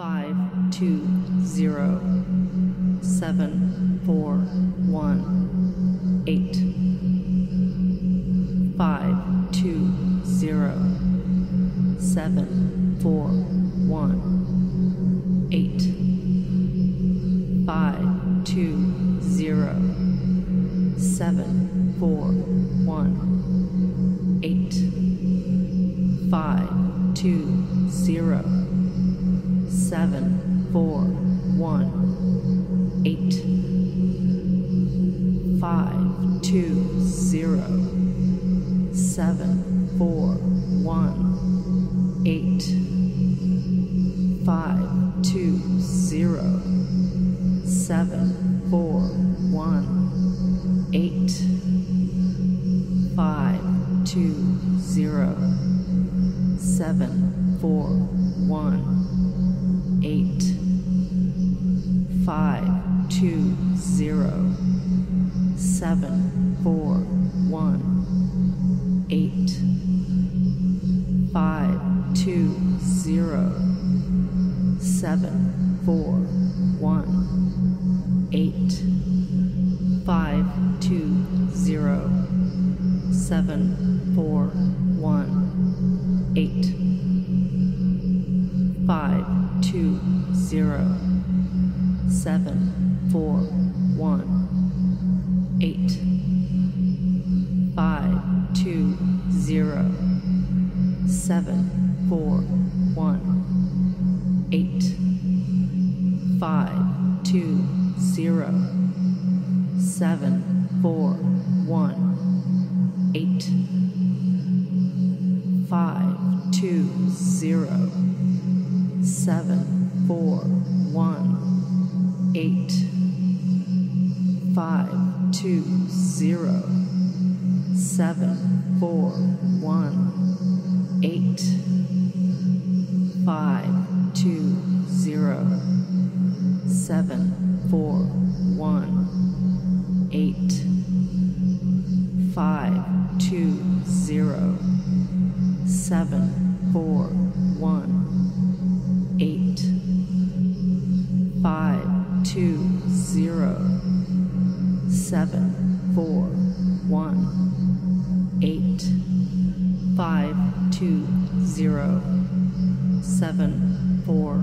five two zero seven four one. eight five two zero seven four one seven four one eight five two zero seven four one eight five two zero seven four one eight five two zero seven four one five two zero seven four one eight five two zero seven four one eight five two zero seven four one eight five two zero seven four one eight five two zero seven four one eight five two zero seven four one eight five two zero seven four one eight five two zero seven four one eight five two zero seven four one eight five two zero seven seven four one eight five two zero seven four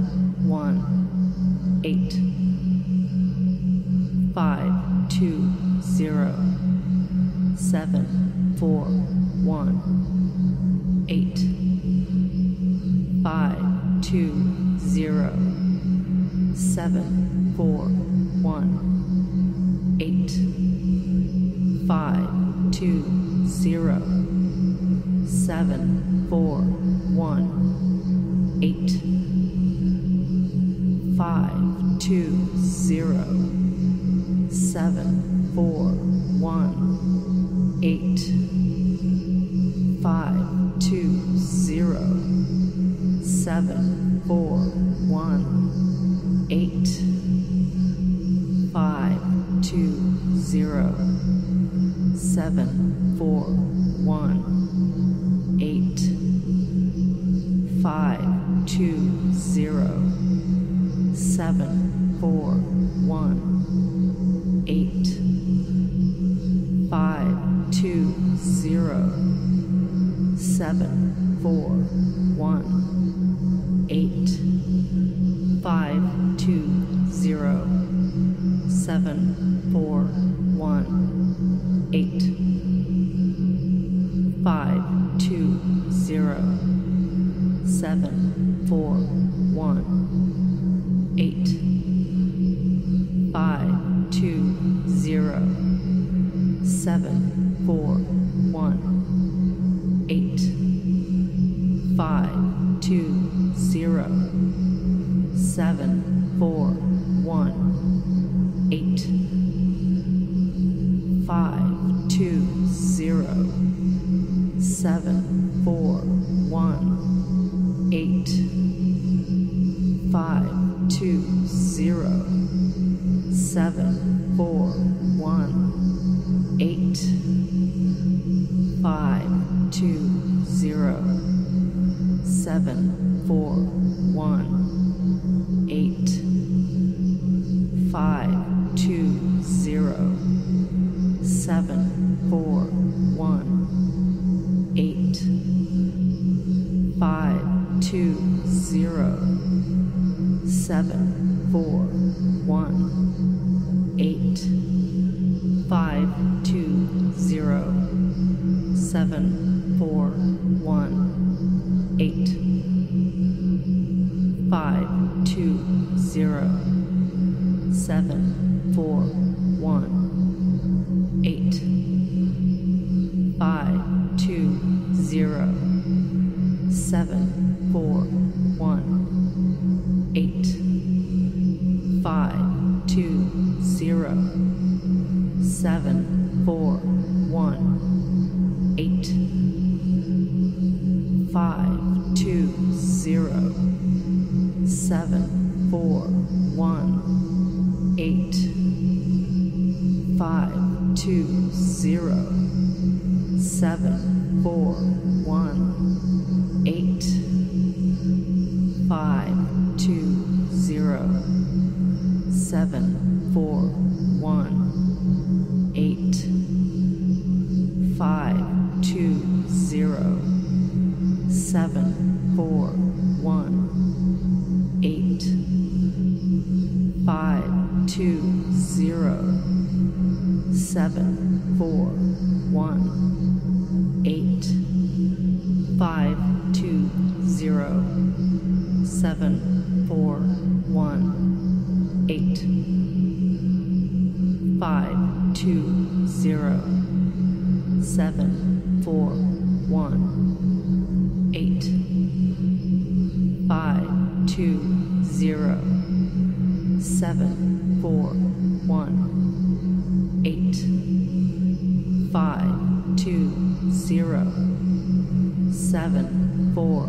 one eight five two zero seven four one eight five two zero seven four one eight five two zero seven four one eight five two zero seven four one eight five two zero seven four one eight two zero seven four one eight five two zero seven four one eight five two zero seven four seven four one eight five two zero seven four seven, four, one, eight, five, two, zero, seven, four, one, eight, five, two, zero, seven, four, one, eight, five, two, zero, seven, four, one. seven, four, one, eight, five, two, zero, seven, four, one, eight, five, two, zero, seven, four, one, eight, five, two, zero, seven, four, one. two zero seven four one eight. Five two zero seven four one eight. Five two zero seven four one eight. Five two zero seven, four, one, eight, five, two, zero, seven, four,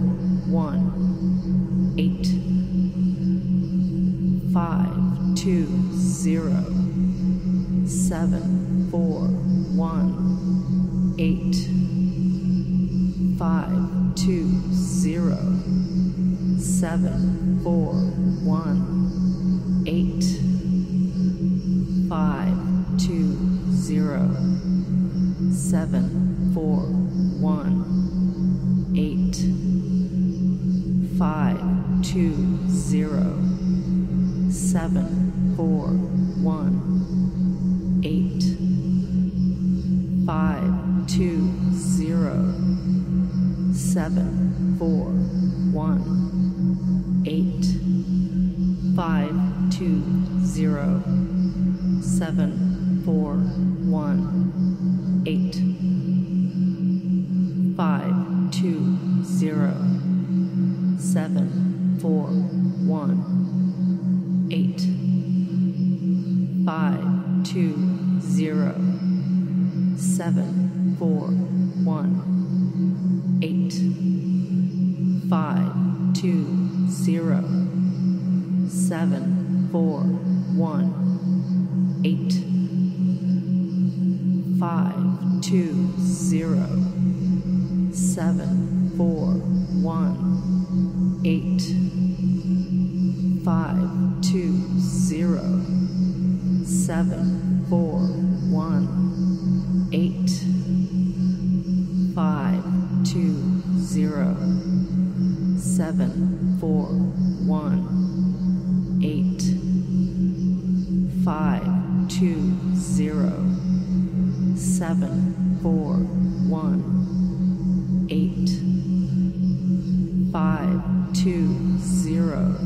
one, eight, five, two, zero, seven, four, one, eight, five, two, zero, seven, four, one. seven, four, one, eight, five, two, zero, seven, four, one, eight, five, two, zero, seven, four, one, eight, five, two, zero, seven, four, one eight, five, two, zero, seven, four, one, eight, five, two, zero, seven, four, one, eight, five, two, zero, seven, four, one, eight, five, two zero seven four one eight five two zero seven four one eight five two zero seven four seven, four, one, eight, five, two, zero,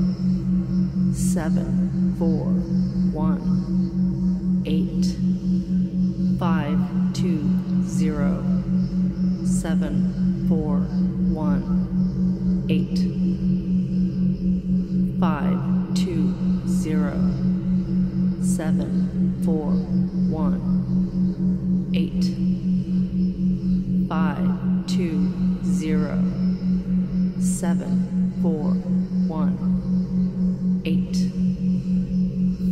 seven, four, one, eight, five, two, zero, seven, four, one, eight, five, two, zero, seven, four, one eight, five, two, zero, seven, four, one, eight,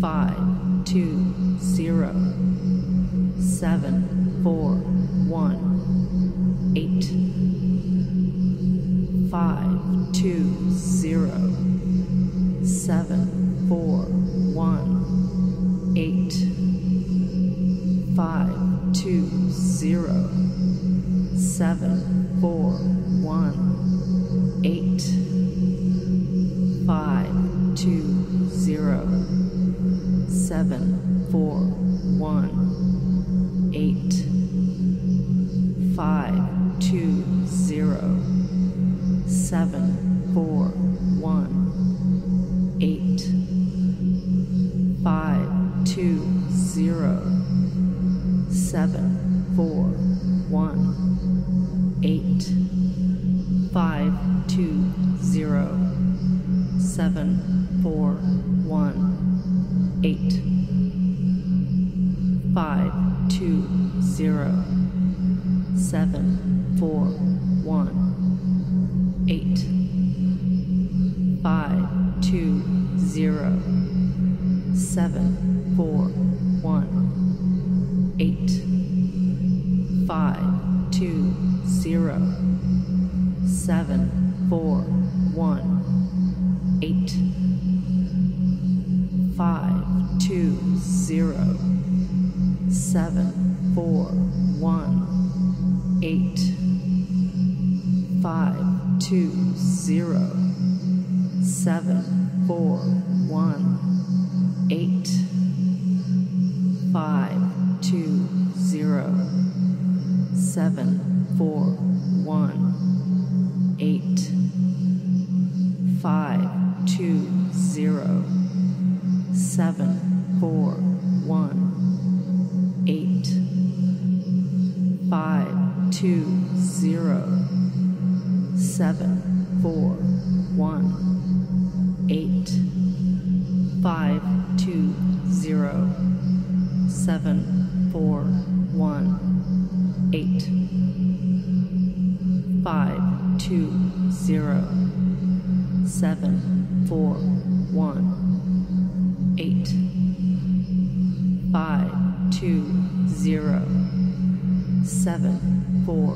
five, two, zero, seven, four, one, eight, five, two, zero, seven, zero seven four one eight five two zero seven four one eight five two zero seven four one eight five two zero seven four one eight five two zero seven four one eight five two zero seven four one eight five two zero seven four one eight five two zero seven four one eight five two zero seven four one eight. five two zero seven four one eight seven four one eight five two zero seven four one eight five two zero seven four one eight five two zero seven four one eight five two zero seven four one eight five two zero seven four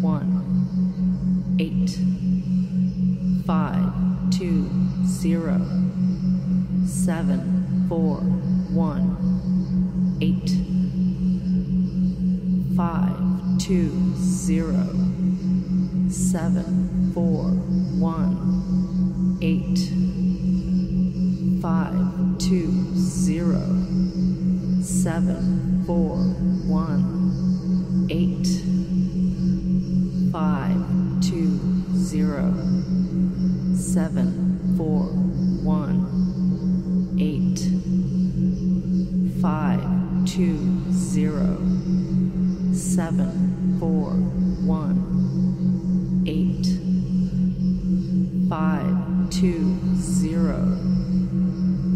one eight five two zero seven four one eight five two zero seven four one eight five two zero seven four one eight. Five two zero seven four one eight. Five two zero seven four one eight five two zero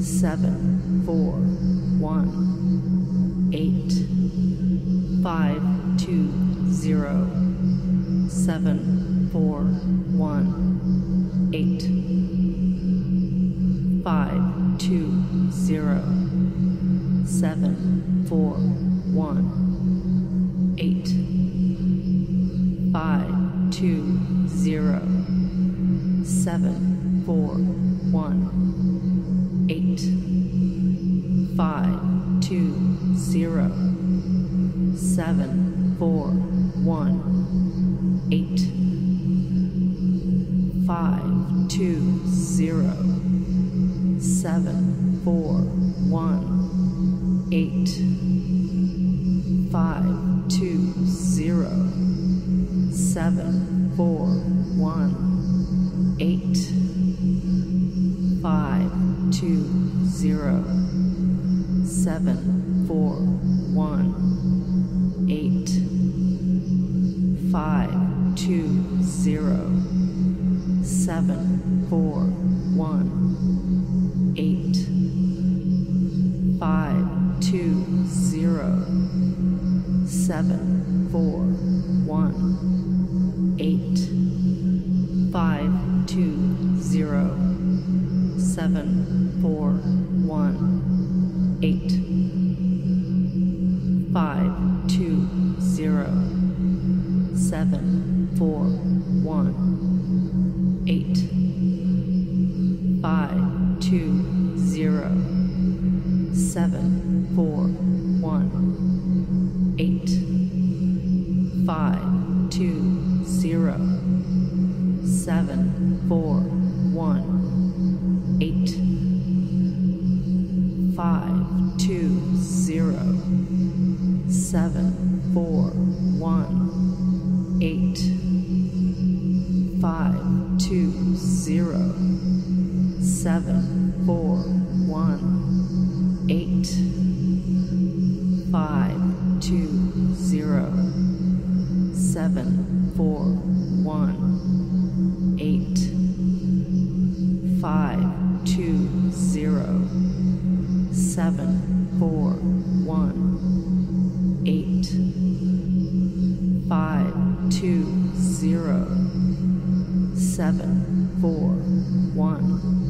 seven four one eight five two zero seven four one eight five two zero seven four one eight five two zero seven four one eight five two zero seven four one eight five two zero seven four one eight two zero seven four one eight five two zero seven four one eight five two zero seven four one eight five two zero seven four one eight five two zero seven four one eight five two zero seven four one eight five two zero seven four one five two zero seven four one eight, five, two, zero, seven, four, one, eight, five, two, zero, seven, four, one, eight, five, two, seven, four, one, eight, five, two, zero, seven, four, one, eight, five, two, zero, seven, four, one,